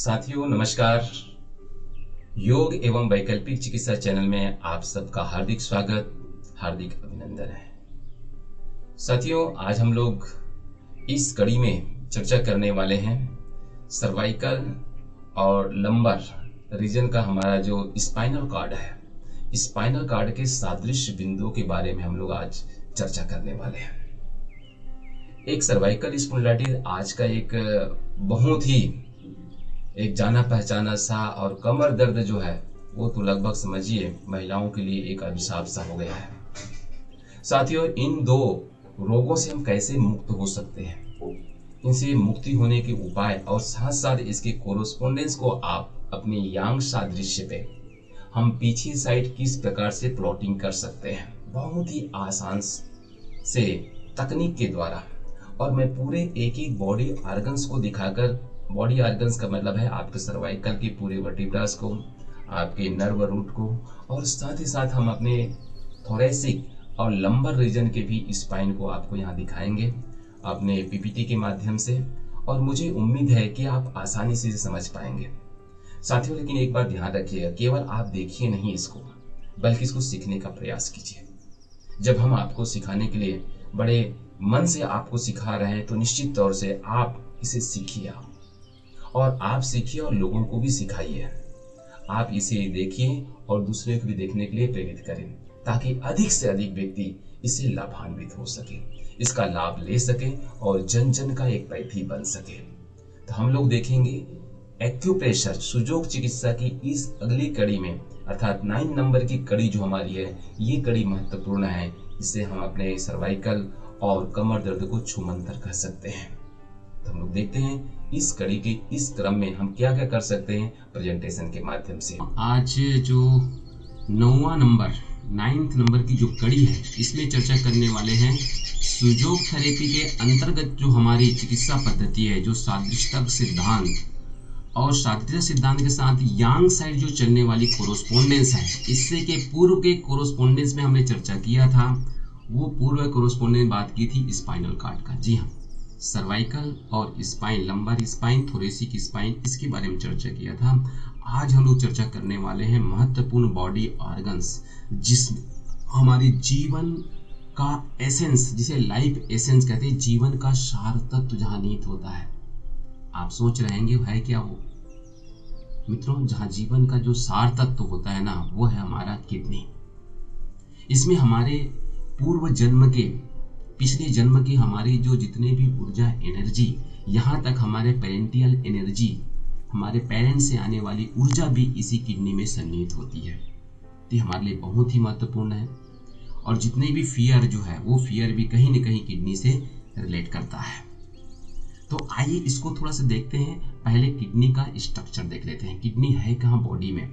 साथियों, नमस्कार। योग एवं वैकल्पिक चिकित्सा चैनल में आप सबका हार्दिक स्वागत, हार्दिक अभिनंदन है। साथियों, आज हम लोग इस कड़ी में चर्चा करने वाले हैं सर्वाइकल और लंबर रीजन का हमारा जो स्पाइनल कार्ड है। स्पाइनल कार्ड के सादृश्य बिंदुओं के बारे में हम लोग आज चर्चा करने वाले हैं। एक सर्वाइकल स्पॉन्डिलाइटिस आज का एक बहुत ही एक जाना पहचाना सा और कमर दर्द जो है, वो तो लगभग समझिए महिलाओं के लिए एक अभिशाप सा हो गया है। साथियों, इन दो रोगों से हम कैसे मुक्त हो सकते हैं? इनसे मुक्ति होने के उपाय और साथ साथ इसके कोरोस्पोंडेंस को आप अपने यांग सादृश्य पे, हम पीछे साइड किस प्रकार से प्लॉटिंग कर सकते हैं? बहुत ही आसान से, तकनीक के द्वारा। और मैं पूरे एक एक बॉडी आर्गन्स को दिखाकर बॉडी आर्गन्स का मतलब है आपके सर्वाइकल के पूरे वर्टिब्रास को, आपके नर्व रूट को, और साथ ही साथ हम अपने थोरेसिक और लंबर रीजन के भी स्पाइन को आपको यहाँ दिखाएँगे, अपने पीपीटी के माध्यम से। और मुझे उम्मीद है कि आप आसानी से समझ पाएँगे। साथियों, लेकिन एक बार ध्यान रखिएगा केवल आप देखिए नहीं इसको, बल्कि इसको सीखने का प्रयास कीजिए। जब हम आपको सिखाने के लिए बड़े मन से आपको सिखा रहे हैं तो निश्चित तौर से आप इसे सीखिए आप। और आप सीखिए और लोगों को भी सिखाइए। आप इसे देखिए और दूसरे को भी देखने के लिए प्रेरित करें, ताकि अधिक से अधिक व्यक्ति इससे लाभान्वित हो सके, इसका लाभ ले सके और जन जन का एक पैथी बन सके। तो हम लोग देखेंगे एक्यूप्रेशर सुजोग चिकित्सा की इस अगली कड़ी में, अर्थात नाइन नंबर की कड़ी जो हमारी है, ये कड़ी महत्वपूर्ण है इससे हम अपने सर्वाइकल और कमर दर्द को छुमंतर कर सकते हैं। हम लोग देखते हैं इस कड़ी के इस क्रम में हम क्या क्या कर सकते हैं प्रेजेंटेशन के माध्यम से। आज जो नौवा नंबर नाइन्थ नंबर की जो कड़ी है, इसमें चर्चा करने वाले हैं सुजोग थेरेपी के अंतर्गत जो हमारी चिकित्सा पद्धति है, जो सादृश्यता सिद्धांत और सादृश्य सिद्धांत के साथ यांग साइड जो चलने वाली कोरोस्पोंडेंस है, इससे के पूर्व के कोरोस्पोंडेंस में हमने चर्चा किया था, वो पूर्व कोरोस्पोंडेंस बात की थी स्पाइनल कार्ड का। जी हाँ। सर्वाइकल और spine lumbar spine thoracic spine इसके बारे में चर्चा किया था। आज हम लोग चर्चा करने वाले हैं महत्वपूर्ण बॉडी ऑर्गन्स जिसमें हमारे जीवन का एसेंस जिसे लाइफ एसेंस कहते हैं, जीवन का सार तत्व जहाँ नीत होता है। आप सोच रहेंगे है क्या वो? मित्रों, जहाँ जीवन का जो सार तत्व होता है ना, वो है हमारा किडनी इसमें हमारे पूर्व जन्म के पिछले जन्म की हमारी जो जितने भी ऊर्जा एनर्जी यहाँ तक हमारे पेरेंटियल एनर्जी हमारे पेरेंट्स से आने वाली ऊर्जा भी इसी किडनी में सन्निहित होती है। तो हमारे लिए बहुत ही महत्वपूर्ण है। और जितने भी फियर जो है, वो फियर भी कहीं ना कहीं किडनी से रिलेट करता है। तो आइए इसको थोड़ा सा देखते हैं। पहले किडनी का स्ट्रक्चर देख लेते हैं। किडनी है कहाँ बॉडी में?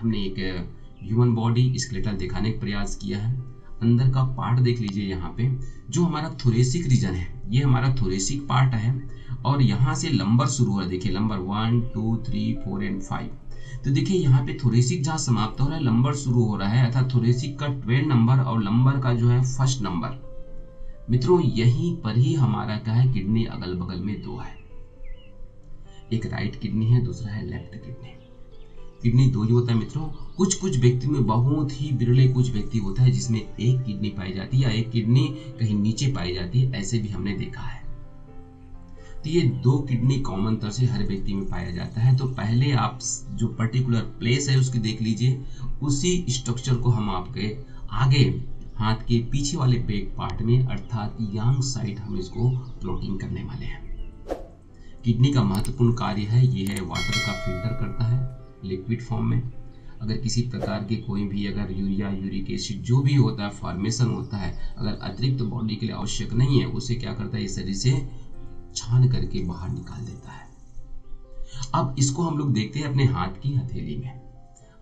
हमने एक ह्यूमन बॉडी स्केलेटल दिखाने का प्रयास किया है। अंदर का पार्ट देख लीजिए यहाँ पे, जो हमारा थोरेसिक रीजन है, ये हमारा थोरेसिक पार्ट है और यहाँ से लंबर शुरू हो रहा है। देखिए lumbar one two three four and five तो देखिए, यहाँ पे थोरेसिक जहाँ समाप्त हो रहा है लंबर शुरू हो रहा है, अर्थात थोरेसिक का ट्वेल्व नंबर और लंबर का जो है फ़र्स्ट नंबर मित्रों, यहीं पर ही हमारा क्या है, किडनी अगल बगल में दो है। एक राइट किडनी है, दूसरा है लेफ़्ट किडनी। किडनी दो ही होता है मित्रों कुछ कुछ व्यक्ति में बहुत ही बिरले कुछ व्यक्ति होता है जिसमें एक किडनी पाई जाती है या एक किडनी कहीं नीचे पाई जाती है, ऐसे भी हमने देखा है। तो ये दो किडनी कॉमन तरह से हर व्यक्ति में पाया जाता है। तो पहले आप जो पर्टिकुलर प्लेस है उसकी देख लीजिए, उसी स्ट्रक्चर को हम आपके आगे हाथ के पीछे वाले बैक पार्ट में, अर्थात यांग साइड हम इसको प्लॉटिंग करने वाले हैं। किडनी का महत्वपूर्ण कार्य है, ये है वाटर का फ़िल्टर करता है। लिक्विड फॉर्म में। अगर किसी प्रकार के कोई भी अगर यूरिया, यूरिक एसिड जो भी होता है फॉर्मेशन होता है, अगर अतिरिक्त तो बॉडी के लिए आवश्यक नहीं है, उसे क्या करता है? इस शरीर से छान करके बाहर निकाल देता है। अब इसको हम लोग देखते हैं अपने हाथ की हथेली में।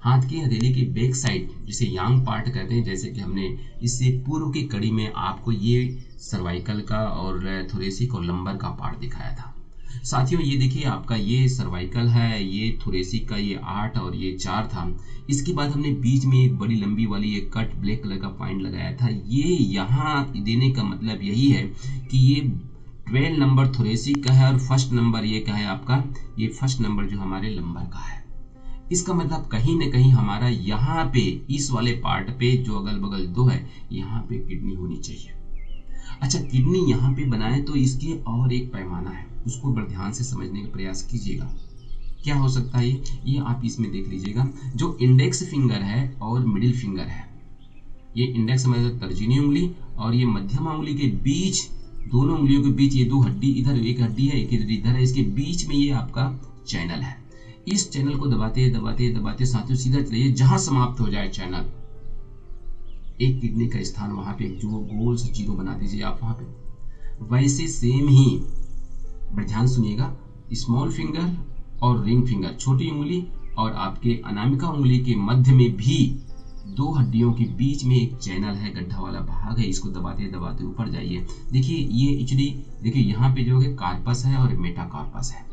हाथ की हथेली की बैक साइड जिसे यांग पार्ट कहते हैं, जैसे कि हमने इससे पूर्व की कड़ी में आपको ये सर्वाइकल का और थोरेसिक और लंबर का पार्ट दिखाया था। साथियों, ये देखिए, आपका ये सर्वाइकल है, ये थोरेसिक का ये आठ और ये चार था। इसके बाद हमने बीच में एक बड़ी लंबी वाली एक कट ब्लैक कलर का पॉइंट लगाया था। ये यहाँ देने का मतलब यही है कि ये ट्वेल्व नंबर थोरेसिक का है और फ़र्स्ट नंबर ये का है आपका? ये फ़र्स्ट नंबर जो हमारे लंबर का है। इसका मतलब कहीं ना कहीं हमारा यहाँ पे, इस वाले पार्ट पे जो अगल बगल दो है, यहाँ पे किडनी होनी चाहिए। अच्छा किडनी यहाँ पे बनाए तो इसके और एक पैमाना है। उसको बड़े ध्यान से समझने का प्रयास कीजिएगा। क्या हो सकता है? ये आप इसमें देख लीजिएगा। जो इंडेक्स फिंगर है और मिडिल फिंगर है। ये इंडेक्स मतलब तर्जीनी उंगली और ये मध्यमा उंगली के बीच, दोनों उंगलियों के बीच ये दो हड्डी, इधर एक हड्डी है, एक इधर है। इसके बीच में ये आपका चैनल है। इस चैनल को दबाते दबाते दबाते साथियों सीधा चलिए, जहाँ समाप्त हो जाए चैनल। एक किडनी का स्थान वहाँ पे जो गोल सा ज़ीरो बना दीजिए आप वहाँ पे। वैसे सेम ही ध्यान सुनिएगा स्मॉल फिंगर और रिंग फिंगर छोटी उंगली और आपके अनामिका उंगली के मध्य में भी दो हड्डियों के बीच में एक चैनल है, गड्ढा वाला भाग है, इसको दबाते दबाते ऊपर जाइए। देखिए, ये एचडी देखिए, यहाँ पे जो है कार्पस है और मेटा कार्पस है।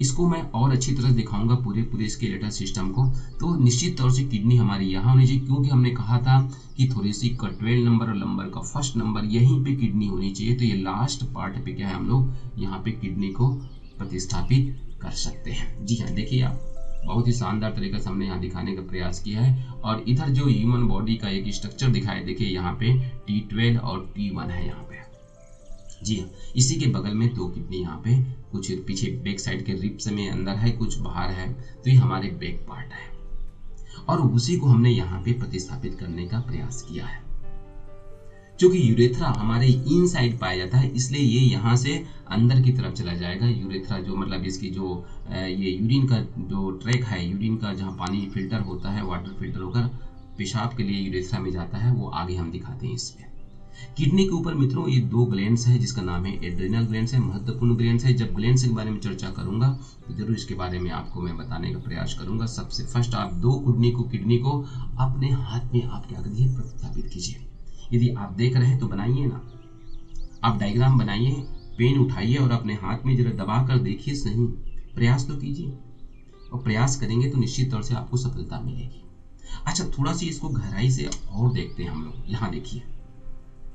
इसको मैं और अच्छी तरह से दिखाऊँगा पूरे पूरे इसके लेटर सिस्टम को। तो निश्चित तौर से किडनी हमारी यहाँ होनी चाहिए, क्योंकि हमने कहा था कि थोरेसिक का ट्वेल्व नंबर और लंबर का फ़र्स्ट नंबर यहीं पे किडनी होनी चाहिए। तो ये लास्ट पार्ट पे क्या है, हम लोग यहाँ पे किडनी को प्रतिस्थापित कर सकते हैं। जी हाँ देखिए आप, बहुत ही शानदार तरीके से हमने यहाँ दिखाने का प्रयास किया है। और इधर जो ह्यूमन बॉडी का एक स्ट्रक्चर दिखाया, देखिए यहाँ पे टी ट्वेल्व और टी वन है यहाँ पे। जी हाँ। इसी के बगल में दो किडनी यहाँ पे, कुछ पीछे बैक साइड के रिप्स में अंदर है, कुछ बाहर है तो ये हमारे बैक पार्ट है। और उसी को हमने यहाँ पे प्रतिस्थापित करने का प्रयास किया है। क्योंकि यूरेथ्रा हमारे इन साइड पाया जाता है, इसलिए ये यहाँ से अंदर की तरफ़ चला जाएगा। यूरेथ्रा जो मतलब इसकी जो ये यूरिन का जो ट्रैक है यूरिन का जहाँ पानी फ़िल्टर होता है वाटर फ़िल्टर होकर पेशाब के लिए यूरेथ्रा में जाता है, वो आगे हम दिखाते हैं इसमें किडनी के ऊपर मित्रों, ये दो ग्लैंड्स है जिसका नाम है एड्रेनल ग्लैंड्स है, महत्वपूर्ण ग्लैंड्स है। जब ग्लैंड्स के बारे में चर्चा करूँगा तो ज़रूर इसके बारे में आपको मैं बताने का प्रयास करूँगा। सबसे फ़र्स्ट आप दो किडनी को किडनी को अपने हाथ में आप क्या करिए प्रतिस्थापित कीजिए। यदि आप देख रहे हैं तो बनाइए ना। आप डायग्राम बनाइए, पेन उठाइए और अपने हाथ में जरा दबा कर देखिए सही। प्रयास तो कीजिए। और प्रयास करेंगे तो निश्चित तौर से आपको सफलता मिलेगी। अच्छा थोड़ा सी इसको गहराई से और देखते हैं हम लोग। यहाँ देखिए।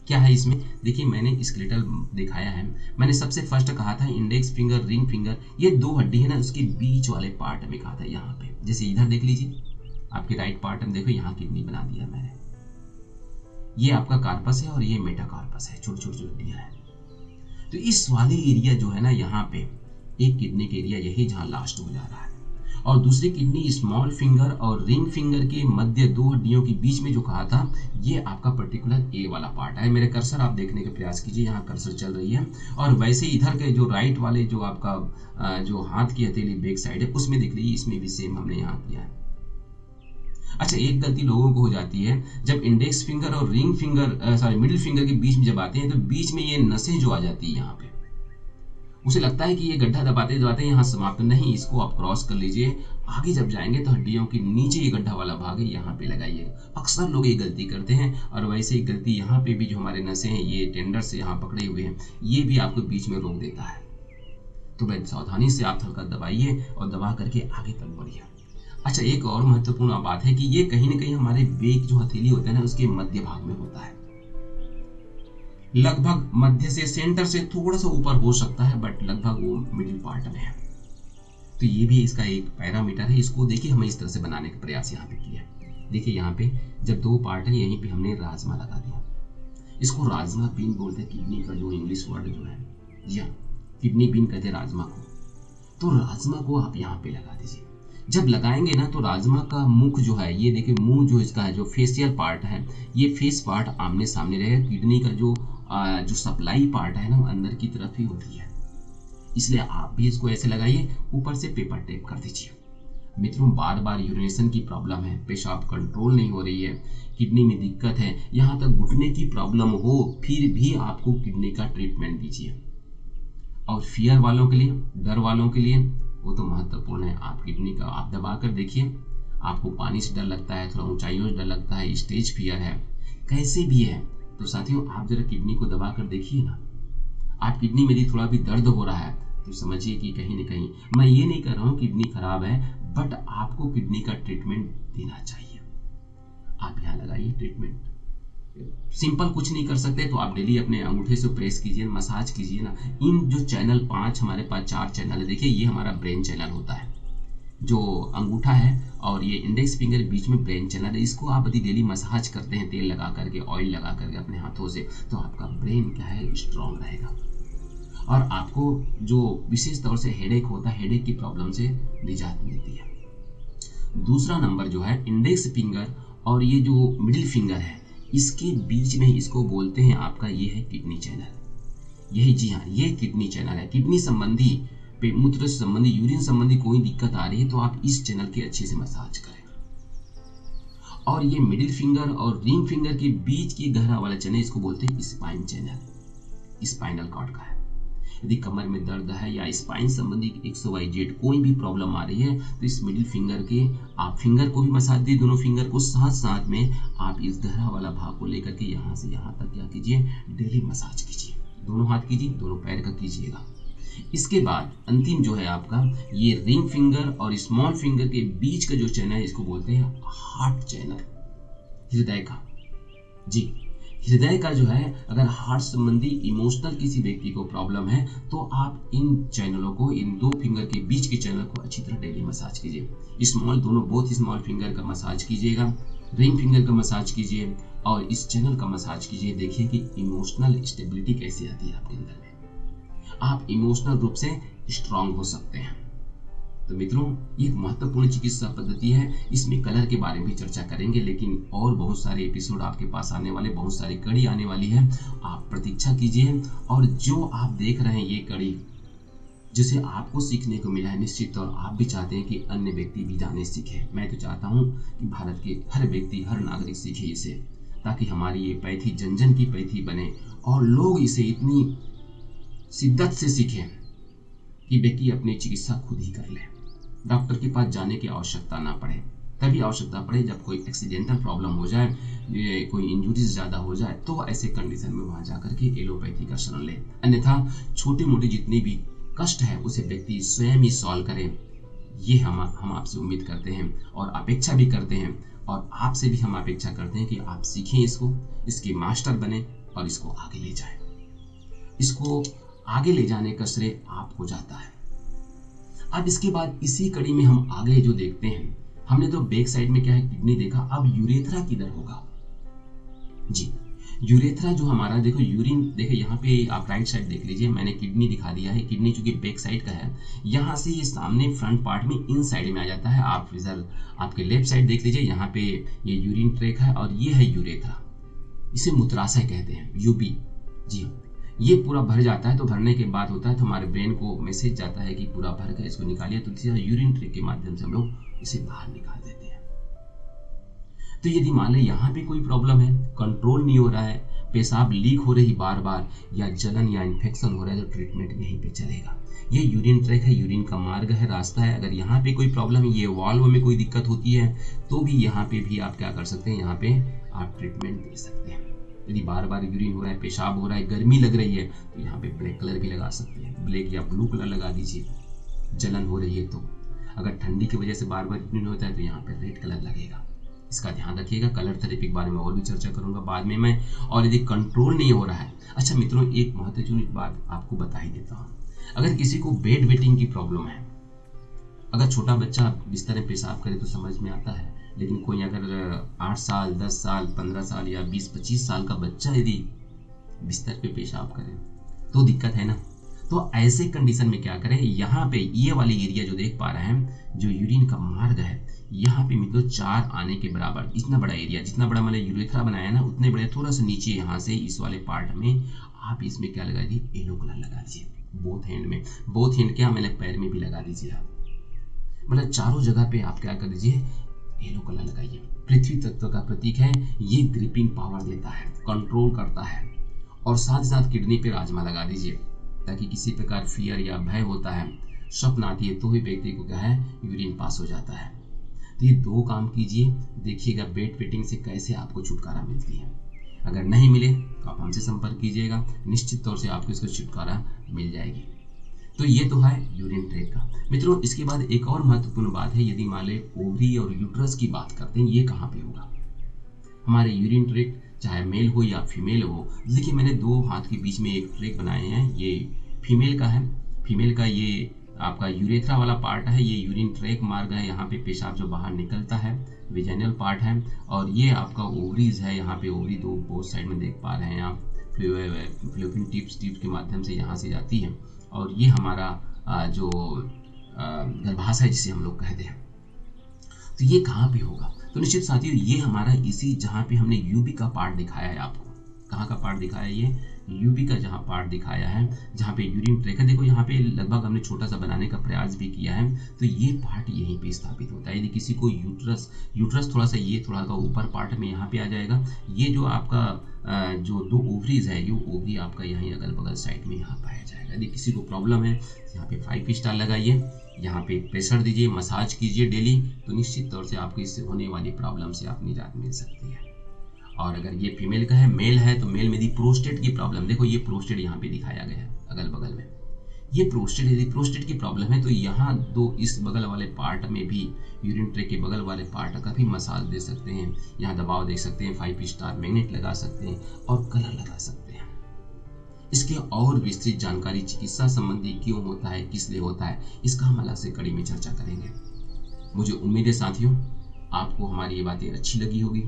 क्या है इसमें? देखिए, मैंने स्केलेटल दिखाया है। मैंने सबसे फ़र्स्ट कहा था इंडेक्स फिंगर रिंग फिंगर ये दो हड्डी है ना, उसके बीच वाले पार्ट में कहा था यहाँ पे। जैसे इधर देख लीजिए, आपके राइट पार्ट में देखो, यहाँ किडनी बना दिया मैंने। ये आपका कार्पस है और ये मेटा कार्पस है छोटी छोटी हड्डियाँ हैं। तो इस वाले एरिया जो है ना, यहाँ पे, एक किडनी का एरिया यही जहाँ लास्ट हो जा रहा है। और दूसरी किडनी स्मॉल फिंगर और रिंग फिंगर के मध्य दो हड्डियों के बीच में जो कहा था, ये आपका पर्टिकुलर ए वाला पार्ट है। मेरे कर्सर आप देखने का प्रयास कीजिए, यहाँ कर्सर चल रही है। और वैसे इधर के जो राइट वाले, जो आपका जो हाथ की हथेली बैक साइड है, उसमें देख लीजिए, इसमें भी सेम हमने यहाँ किया है। अच्छा एक गलती लोगों को हो जाती है, जब इंडेक्स फिंगर और ring finger sorry middle finger के बीच में जब आते हैं तो बीच में ये नसें जो आ जाती है यहाँ पे। उसे लगता है कि ये गड्ढा दबाते दबाते यहाँ समाप्त नहीं, इसको आप क्रॉस कर लीजिए। आगे जब जाएँगे तो हड्डियों के नीचे ये गड्ढा वाला भाग है, यहाँ पे लगाइए। अक्सर लोग ये गलती करते हैं और वैसे ही गलती यहाँ पे भी जो हमारे नशे हैं, ये टेंडर से यहाँ पकड़े हुए हैं, ये भी आपको बीच में रोक देता है। तो भाई सावधानी से आप हल्का दबाइए और दबा करके आगे तक बढ़िए। अच्छा एक और महत्वपूर्ण बात है कि ये कहीं ना कहीं हमारे बेक जो हथेली होता है ना, उसके मध्य भाग में होता है। लगभग मध्य से सेंटर से थोड़ा सा ऊपर हो सकता है बट लगभग वो मिडिल पार्ट में है। तो ये भी इसका एक पैरामीटर है। इसको देखिए हमें इस तरह से बनाने का प्रयास यहाँ पे किया देखिए यहाँ पे जब दो पार्ट है, यहीं पे हमने राजमा लगा दिया। इसको राजमा बीन बोलते हैं। किडनी का जो इंग्लिश वर्ड जो है हाँ किडनी बीन कहते हैं राजमा को। तो राजमा को आप यहाँ पे लगा दीजिए। जब लगाएँगे ना तो राजमा का मुख जो है, ये देखिए मुँह जो इसका है, जो फेसियल पार्ट है, ये फेस पार्ट आमने सामने रहेगा किडनी का जो जो सप्लाई पार्ट है ना, वो अंदर की तरफ़ ही होती है। इसलिए आप भी इसको ऐसे लगाइए, ऊपर से पेपर टेप कर दीजिए। मित्रों बार बार यूरिनेशन की प्रॉब्लम है, पेशाब कंट्रोल नहीं हो रही है किडनी में दिक्कत है, यहाँ तक घुटने की प्रॉब्लम हो, फिर भी आपको किडनी का ट्रीटमेंट दीजिए। और फियर वालों के लिए, डर वालों के लिए, वो तो महत्वपूर्ण है, आप किडनी का, आप दबा कर देखिए। आपको पानी से डर लगता है, थोड़ा ऊंचाइयों से डर लगता है स्टेज फियर है। कैसे भी है तो साथियों, आप जरा किडनी को दबा कर देखिए ना। आप किडनी में यदि थोड़ा भी दर्द हो रहा है तो समझिए कि कहीं ना कहीं, मैं ये नहीं कर रहा हूँ किडनी खराब है बट आपको किडनी का ट्रीटमेंट देना चाहिए। आप यहाँ लगाइए ट्रीटमेंट सिंपल कुछ नहीं कर सकते तो आप डेली अपने अंगूठे से प्रेस कीजिए मसाज कीजिए ना। इन जो चैनल पाँच हमारे पास, चार चैनल है, देखिए, ये हमारा ब्रेन चैनल होता है। जो अंगूठा है और ये इंडेक्स फिंगर बीच में ब्रेन चैनल है। इसको आप यदि डेली मसाज करते हैं तेल लगा करके ऑयल लगा करके अपने हाथों से तो आपका ब्रेन क्या है? स्ट्रांग रहेगा। और आपको जो विशेष तौर से हेडेक होता है हेडेक की प्रॉब्लम से निजात मिलती है। दूसरा नंबर जो है इंडेक्स फिंगर और ये जो मिडिल फिंगर है, इसके बीच में इसको बोलते हैं आपका ये है किडनी चैनल यही जी हाँ ये किडनी चैनल है। किडनी संबंधी मूत्र संबंधी, यूरिन संबंधी कोई दिक्कत आ रही है तो आप इस चैनल के अच्छे से मसाज करें। और ये मिडिल फिंगर और रिंग फिंगर के बीच की गहरा वाला चैनल, इसको बोलते हैं स्पाइन चैनल स्पाइनल कॉर्ड का है। यदि कमर में दर्द है या स्पाइन संबंधी एक्स वाई जेड कोई भी प्रॉब्लम आ रही है तो इस मिडिल फिंगर के आप फिंगर को भी मसाज दिए दोनों फिंगर को साथ साथ में आप इस गहरा वाला भाग को लेकर के यहाँ से यहाँ तक क्या कीजिए डेली मसाज कीजिए। दोनों हाथ कीजिए, दोनों पैर का कीजिएगा। इसके बाद अंतिम जो है आपका ये रिंग फिंगर और स्मॉल फिंगर के बीच का जो चैनल है, इसको बोलते हैं हार्ट चैनल। हृदय का। जी, हृदय का जो है, अगर हार्ट संबंधी इमोशनल किसी व्यक्ति को प्रॉब्लम है तो आप इन चैनलों को, इन दो फिंगर के बीच के चैनल को अच्छी तरह डेली मसाज कीजिए। स्मॉल, दोनों बोथ स्मॉल फिंगर का मसाज कीजिएगा, रिंग फिंगर का मसाज कीजिए और इस चैनल का मसाज कीजिए, देखिए कि इमोशनल स्टेबिलिटी कैसी आती है आपके अंदर में। आप इमोशनल रूप से स्ट्रांग हो सकते हैं। तो मित्रों, ये एक महत्वपूर्ण चिकित्सा पद्धति है। इसमें कलर के बारे में भी चर्चा करेंगे, लेकिन और बहुत सारे एपिसोड आपके पास आने वाले, बहुत सारी कड़ी आने वाली है। आप प्रतीक्षा कीजिए और जो आप देख रहे हैं ये कड़ी, जिसे आपको सीखने को मिला है निश्चित तौर, आप भी चाहते हैं कि अन्य व्यक्ति भी जाने सीखे। मैं तो चाहता हूँ कि भारत के हर व्यक्ति, हर नागरिक सीखे इसे, ताकि हमारी ये पैथी जन जन की पैथी बने और लोग इसे इतनी शिद्दत से सीखें कि व्यक्ति अपनी चिकित्सा खुद ही कर ले। डॉक्टर के पास जाने की आवश्यकता ना पड़े। तभी आवश्यकता पड़े जब कोई एक्सीडेंटल प्रॉब्लम हो जाए कोई इंजुरीज ज़्यादा हो जाए तो ऐसे कंडीशन में वहाँ जाकर के एलोपैथी का शरण ले। अन्यथा छोटी मोटी जितनी भी कष्ट है, उसे व्यक्ति स्वयं ही सॉल्व करे। ये हम हम आपसे उम्मीद करते हैं और अपेक्षा भी करते हैं और आपसे भी हम अपेक्षा करते हैं कि आप सीखें इसको, इसके मास्टर बने और इसको आगे ले जाएँ। इसको आगे ले जाने का श्रेय आपको जाता है। अब इसके बाद इसी कड़ी में हम आगे जो देखते हैं, हमने तो बैक साइड में क्या है, किडनी देखा, अब यूरेथ्रा किधर होगा? जी, यूरेथ्रा जो हमारा, देखो, यूरिन, देखो, यहाँ पे आप राइट साइड देख लीजिए, मैंने किडनी दिखा दिया है, किडनी चूँकि बैक साइड का है, यहाँ से ये सामने फ्रंट पार्ट में इन साइड में आ जाता है, आप इधर आपके लेफ़्ट साइड देख लीजिए, यहाँ पे ये यूरिन ट्रैक है और ये है यूरेथ्रा, इसे मूत्राशय कहते हैं यूबी जी। ये पूरा भर जाता है तो भरने के बाद होता है तो हमारे ब्रेन को मैसेज जाता है कि पूरा भर गया इसको निकालिए तो सीधा यूरिन ट्रिक के माध्यम से हम लोग इसे बाहर निकाल देते हैं। तो यदि मान लें यहाँ पे कोई प्रॉब्लम है कंट्रोल नहीं हो रहा है, पेशाब लीक हो रही बार बार या जलन या इन्फेक्शन हो रहा है तो ट्रीटमेंट यहीं पे चलेगा। ये यूरिन ट्रैक है यूरिन का मार्ग है, रास्ता है। अगर यहाँ पे कोई प्रॉब्लम है ये वाल्व में कोई दिक्कत होती है तो भी यहाँ पे भी आप क्या कर सकते हैं, यहाँ पे आप ट्रीटमेंट दे सकते हैं। यदि बार बार यूरिन हो रहा है, पेशाब हो रहा है, गर्मी लग रही है तो यहाँ पे ब्लैक कलर भी लगा सकते हैं। ब्लैक या ब्लू कलर लगा दीजिए। जलन हो रही है तो। अगर ठंडी की वजह से बार बार यूरिन होता है तो यहाँ पे रेड कलर लगेगा। इसका ध्यान रखिएगा। कलर थेरेपी के बारे में और भी चर्चा करूँगा। बाद में मैं और यदि कंट्रोल नहीं हो रहा है अच्छा मित्रों, एक महत्वपूर्ण बात आपको बता ही देता हूँ। अगर किसी को बेड वेटिंग की प्रॉब्लम है, अगर छोटा बच्चा बिस्तर में पेशाब करे तो समझ में आता है लेकिन कोई अगर आठ साल, दस साल, पंद्रह साल या बीस, पच्चीस साल का बच्चा यदि बिस्तर पे पेशाब करे तो दिक्कत है ना? तो ऐसे कंडीशन में क्या करें? यहाँ पे ये वाली एरिया जो देख पा रहे हैं, जो यूरिन का मार्ग है, यहाँ पे मित्रों चार आने के बराबर, इतना बड़ा एरिया जितना बड़ा मैंने यूरेथ्रा बनाया ना, उतने बड़े, थोड़ा सा नीचे यहाँ से इस वाले पार्ट में, आप इसमें क्या लगा दीजिए? येलो कलर लगा दीजिए बोथ हैंड में। बोथ हैंड क्या? मैंने पैर में भी लगा दीजिए आप। मतलब चारों जगह पे आप क्या कर दीजिए येलो कलर लगाइए पृथ्वी तत्व का प्रतीक है, ये ग्रिपिंग पावर देता है कंट्रोल करता है। और साथ साथ किडनी पे राजमा लगा दीजिए, ताकि किसी प्रकार फियर या भय होता है, स्वप्न आती है तो ही व्यक्ति को क्या है यूरिन पास हो जाता है। तो ये दो काम कीजिए, देखिएगा बेड फिटिंग से कैसे आपको छुटकारा मिलती है। अगर नहीं मिले तो आप हमसे संपर्क कीजिएगा, निश्चित तौर से आपको इसका छुटकारा मिल जाएगी। तो ये तो है यूरिन ट्रैक का। मित्रों, इसके बाद एक और महत्वपूर्ण बात है, यदि मान ले ओवरी और यूट्रस की बात करते हैं, ये कहाँ पे होगा? हमारे यूरिन ट्रैक चाहे मेल हो या फीमेल हो, देखिए मैंने दो हाथ के बीच में एक ट्रैक बनाए हैं, ये फीमेल का है। फीमेल का ये आपका यूरेथ्रा वाला पार्ट है, ये यूरिन ट्रैक मार्ग है, यहाँ पे पेशाब जो बाहर निकलता है विजेनल पार्ट है, और ये आपका ओवरीज है, यहाँ पे ओवरी दो बोथ साइड में देख पा रहे हैं आप फ्लोपिन टिप्स टिप्स के माध्यम से यहाँ से जाती है। और ये हमारा जो गर्भाशय जिसे हम लोग कहते हैं। तो ये कहाँ पे होगा? तो निश्चित साथियों, ये हमारा इसी जहाँ पे हमने यूपी का पार्ट दिखाया है आपको। कहाँ का पार्ट दिखाया है ये? यूबी का जहाँ पार्ट दिखाया है, जहाँ पे यूरिन ट्रैक है देखो यहाँ पे लगभग हमने छोटा सा बनाने का प्रयास भी किया है तो ये पार्ट यहीं पे स्थापित होता है। यदि किसी को यूट्रस यूट्रस थोड़ा सा ये, थोड़ा सा ऊपर पार्ट में यहाँ पे आ जाएगा। ये जो आपका जो दो ओवरीज है, ये ओवरी आपका यहीं अगल बगल साइड में यहाँ पाया जाएगा। यदि किसी को प्रॉब्लम है, यहाँ पे फाइव स्टार लगाइए, यहाँ पे प्रेशर दीजिए मसाज कीजिए डेली तो निश्चित तौर से आपको इससे होने वाली प्रॉब्लम से आप निजात मिल सकती है। और अगर ये फीमेल का है मेल है तो मेल में यदि प्रोस्टेट की प्रॉब्लम देखो, ये प्रोस्टेट यहाँ पे दिखाया गया है अगल बगल में। ये प्रोस्टेट यदि प्रोस्टेट की प्रॉब्लम है तो यहाँ दो इस बगल वाले पार्ट में भी यूरिन ट्रैक के बगल वाले पार्ट का भी मसाज दे सकते हैं। यहाँ दबाव दे सकते हैं फाइव स्टार मैग्नेट लगा सकते हैं और कलर लगा सकते हैं। इसके और विस्तृत जानकारी चिकित्सा संबंधी क्यों होता है, किस लिए होता है, इसका हम अलग से कड़ी में चर्चा करेंगे। मुझे उम्मीद है साथियों, आपको हमारी ये बातें अच्छी लगी होगी।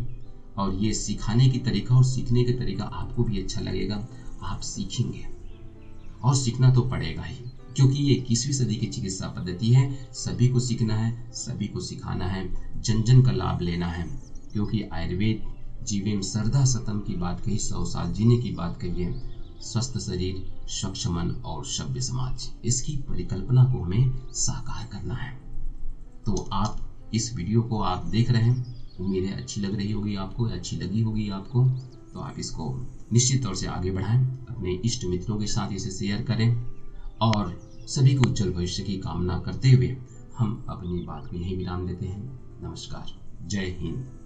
और ये सिखाने की तरीका और सीखने का तरीका आपको भी अच्छा लगेगा। आप सीखेंगे। और सीखना तो पड़ेगा ही, क्योंकि ये इक्कीसवीं सदी की चिकित्सा पद्धति है। सभी को सीखना है, सभी को सिखाना है जन जन का लाभ लेना है। क्योंकि आयुर्वेद जीवन सरदा सतम की बात कही, सौ साल जीने की बात कही है। स्वस्थ शरीर, स्वच्छ मन और सभ्य समाज, इसकी परिकल्पना को हमें साकार करना है। तो आप इस वीडियो को आप देख रहे हैं। उम्मीद है अच्छी लग रही होगी आपको या अच्छी लगी होगी आपको। तो आप इसको निश्चित तौर से आगे बढ़ाएँ, अपने इष्ट मित्रों के साथ इसे शेयर करें और सभी को उज्जवल भविष्य की कामना करते हुए हम अपनी बात को यही विराम देते हैं। नमस्कार। जय हिंद।